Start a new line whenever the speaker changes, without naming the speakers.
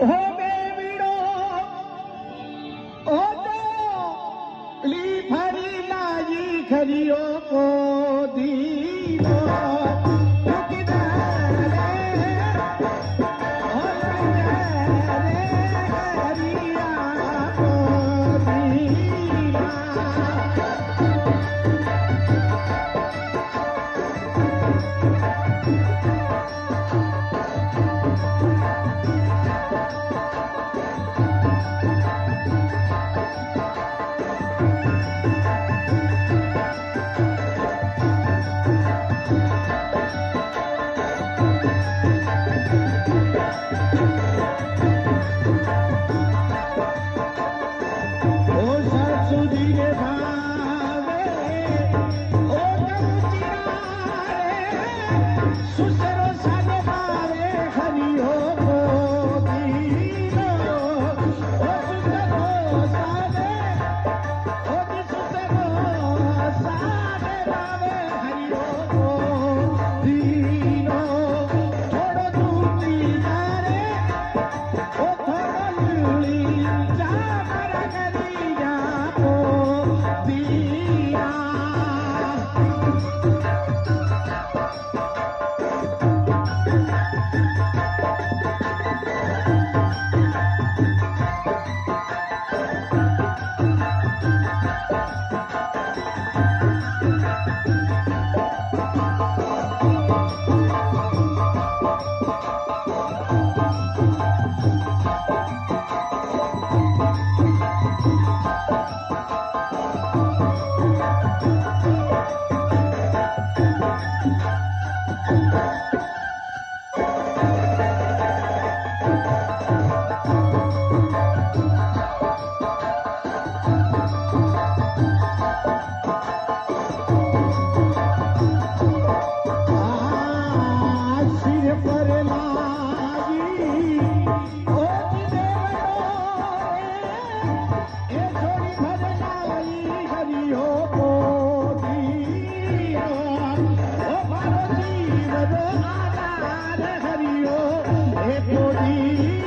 हो बेविड़ो ओ तो ली भरी लाई खरियो को Peace. morir.